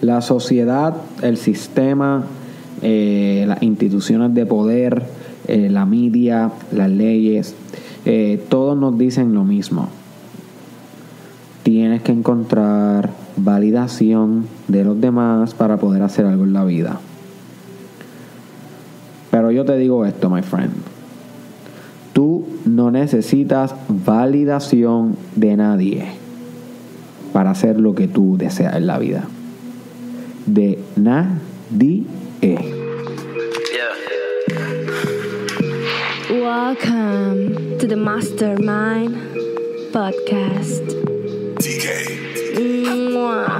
La sociedad, el sistema, eh, las instituciones de poder, eh, la media, las leyes, eh, todos nos dicen lo mismo. Tienes que encontrar validación de los demás para poder hacer algo en la vida. Pero yo te digo esto, my friend. Tú no necesitas validación de nadie para hacer lo que tú deseas en la vida. De nadie. Welcome to the Mastermind Podcast. Mua.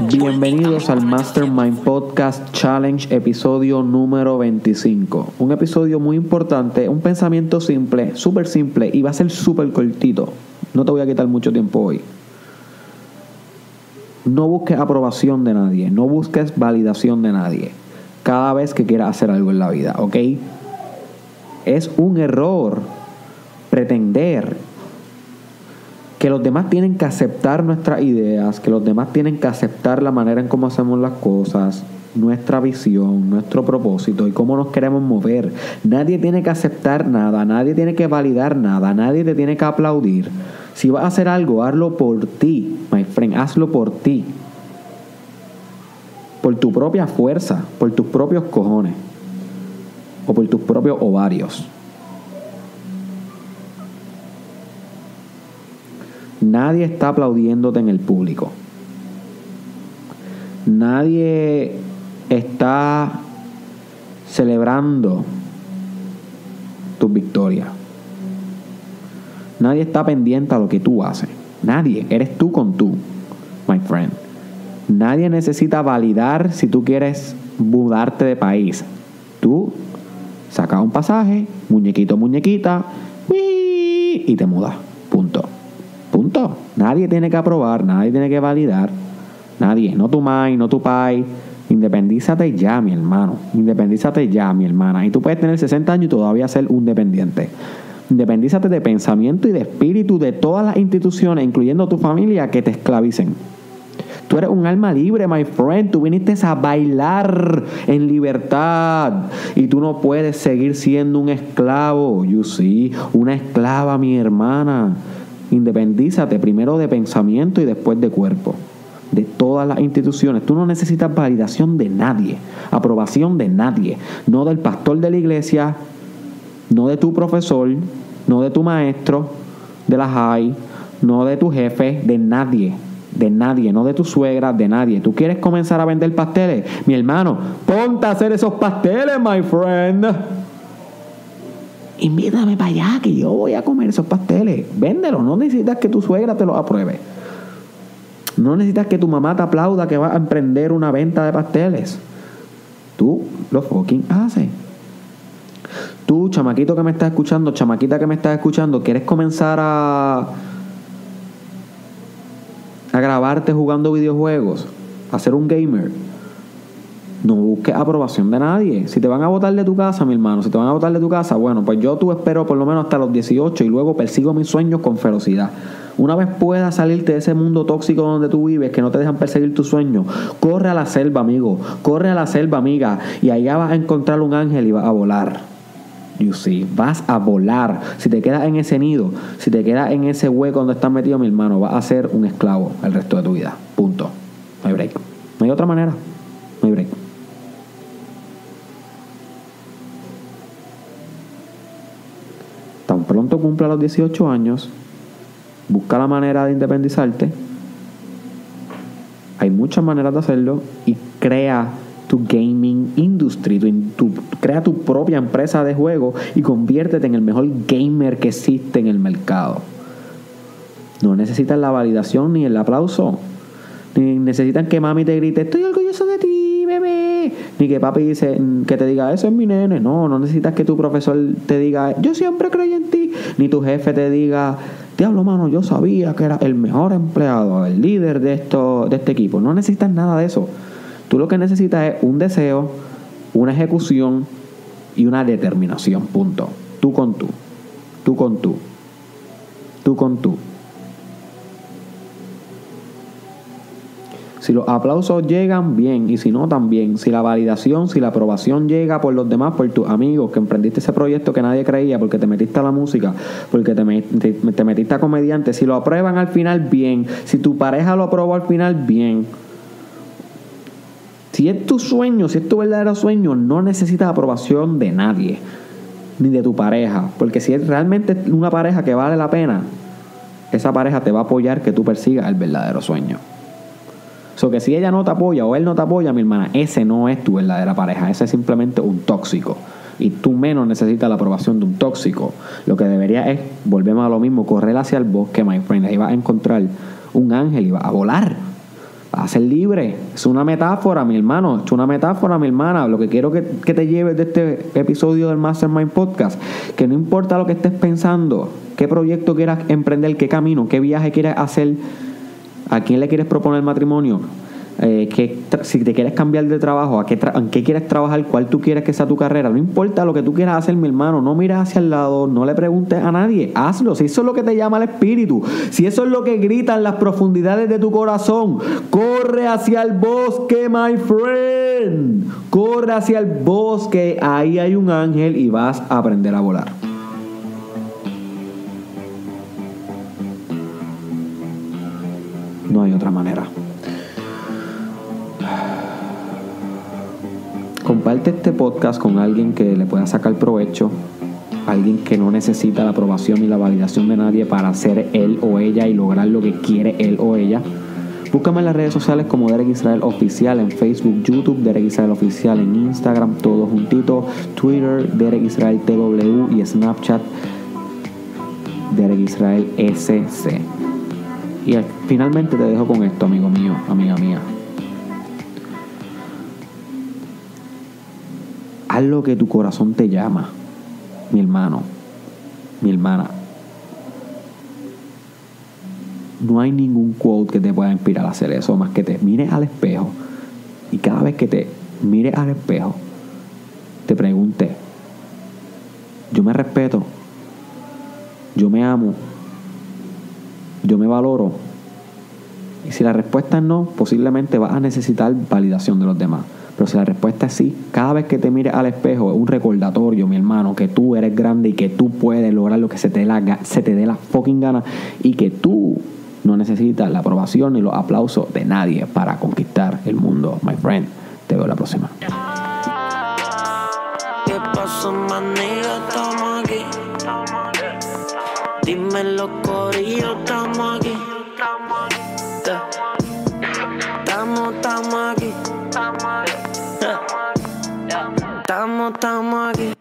Bienvenidos al Mastermind Podcast Challenge, episodio número 25. Un episodio muy importante, un pensamiento simple, súper simple y va a ser súper cortito. No te voy a quitar mucho tiempo hoy. No busques aprobación de nadie, no busques validación de nadie cada vez que quieras hacer algo en la vida, ¿ok? Es un error pretender que los demás tienen que aceptar nuestras ideas, que los demás tienen que aceptar la manera en cómo hacemos las cosas, nuestra visión, nuestro propósito y cómo nos queremos mover. Nadie tiene que aceptar nada, nadie tiene que validar nada, nadie te tiene que aplaudir. Si vas a hacer algo, hazlo por ti, my friend, hazlo por ti. Por tu propia fuerza, por tus propios cojones o por tus propios ovarios. Nadie está aplaudiéndote en el público. Nadie está celebrando tus victorias. Nadie está pendiente a lo que tú haces. Nadie. Eres tú con tú, my friend. Nadie necesita validar si tú quieres mudarte de país. Tú sacas un pasaje, muñequito, muñequita, y te mudas. Punto. Punto. Nadie tiene que aprobar, nadie tiene que validar. Nadie. No tu mai, no tu pai. Independízate ya, mi hermano. Independízate ya, mi hermana. Y tú puedes tener 60 años y todavía ser un dependiente. Independízate de pensamiento y de espíritu de todas las instituciones, incluyendo tu familia, que te esclavicen. Tú eres un alma libre, my friend. Tú viniste a bailar en libertad. Y tú no puedes seguir siendo un esclavo. You see, una esclava, mi hermana. Independízate primero de pensamiento y después de cuerpo. De todas las instituciones. Tú no necesitas validación de nadie. Aprobación de nadie. No del pastor de la iglesia. No de tu profesor. No de tu maestro. De la high. No de tu jefe. De nadie de nadie, no de tu suegra, de nadie. ¿Tú quieres comenzar a vender pasteles? Mi hermano, ponte a hacer esos pasteles, my friend. Invítame para allá, que yo voy a comer esos pasteles. Véndelo, no necesitas que tu suegra te los apruebe. No necesitas que tu mamá te aplauda que vas a emprender una venta de pasteles. Tú lo fucking haces. Tú, chamaquito que me estás escuchando, chamaquita que me estás escuchando, ¿quieres comenzar a a grabarte jugando videojuegos, a ser un gamer, no busques aprobación de nadie. Si te van a votar de tu casa, mi hermano, si te van a votar de tu casa, bueno, pues yo tú espero por lo menos hasta los 18 y luego persigo mis sueños con ferocidad. Una vez puedas salirte de ese mundo tóxico donde tú vives, que no te dejan perseguir tus sueños, corre a la selva, amigo. Corre a la selva, amiga. Y allá vas a encontrar un ángel y vas a volar. You see, vas a volar. Si te quedas en ese nido, si te quedas en ese hueco donde estás metido, mi hermano, vas a ser un esclavo el resto de tu vida. Punto. No hay break. No hay otra manera. No hay break. Tan pronto cumpla los 18 años, busca la manera de independizarte. Hay muchas maneras de hacerlo y crea tu gaming industry, tu, crea tu propia empresa de juego y conviértete en el mejor gamer que existe en el mercado. No necesitas la validación ni el aplauso. Ni necesitan que mami te grite, estoy orgulloso de ti, bebé. Ni que papi dice, que te diga, eso es mi nene. No, no necesitas que tu profesor te diga, yo siempre creí en ti. Ni tu jefe te diga, diablo, mano, yo sabía que era el mejor empleado, el líder de, esto, de este equipo. No necesitas nada de eso. Tú lo que necesitas es un deseo, una ejecución y una determinación. Punto. Tú con tú. Tú con tú. Tú con tú. Si los aplausos llegan, bien, y si no, también. Si la validación, si la aprobación llega por los demás, por tus amigos, que emprendiste ese proyecto que nadie creía, porque te metiste a la música, porque te, metiste a comediante, si lo aprueban al final, bien. Si tu pareja lo aprobó al final, bien. Si es tu sueño, si es tu verdadero sueño, no necesitas aprobación de nadie, ni de tu pareja. Porque si es realmente una pareja que vale la pena, esa pareja te va a apoyar que tú persigas el verdadero sueño. So que si ella no te apoya o él no te apoya, mi hermana, ese no es tu verdadera pareja, ese es simplemente un tóxico. Y tú menos necesitas la aprobación de un tóxico. Lo que debería es, volvemos a lo mismo, correr hacia el bosque, my friend. Ahí vas a encontrar un ángel y vas a volar. A ser libre. Es una metáfora, mi hermano. Es una metáfora, mi hermana. Lo que quiero que, que te lleves de este episodio del Mastermind Podcast, que no importa lo que estés pensando, qué proyecto quieras emprender, qué camino, qué viaje quieras hacer ¿A quién le quieres proponer matrimonio? Eh, si te quieres cambiar de trabajo, ¿a qué, ¿en qué quieres trabajar? ¿Cuál tú quieres que sea tu carrera? No importa lo que tú quieras hacer, mi hermano. No mires hacia el lado, no le preguntes a nadie. Hazlo. Si eso es lo que te llama el espíritu, si eso es lo que grita en las profundidades de tu corazón, corre hacia el bosque, my friend. Corre hacia el bosque. Ahí hay un ángel y vas a aprender a volar. No hay otra manera. Comparte este podcast con alguien que le pueda sacar provecho, alguien que no necesita la aprobación ni la validación de nadie para ser él o ella y lograr lo que quiere él o ella. Búscame en las redes sociales como Derek Israel Oficial, en Facebook, YouTube, Derek Israel Oficial, en Instagram, todo juntito, Twitter, Derek Israel TW y Snapchat, Derek Israel SC. Y finalmente te dejo con esto, amigo mío, amiga mía. Haz lo que tu corazón te llama, mi hermano, mi hermana. No hay ningún quote que te pueda inspirar a hacer eso, más que te mires al espejo y cada vez que te mires al espejo, te pregunte, yo me respeto, yo me amo, yo me valoro. Y si la respuesta es no, posiblemente vas a necesitar validación de los demás. Pero si la respuesta es sí, cada vez que te mires al espejo es un recordatorio, mi hermano, que tú eres grande y que tú puedes lograr lo que se te dé la, se te dé la fucking gana y que tú no necesitas la aprobación ni los aplausos de nadie para conquistar el mundo, my friend. Te veo la próxima. Dime los corillos, estamos aquí. Estamos aquí. Estamos, estamos aquí.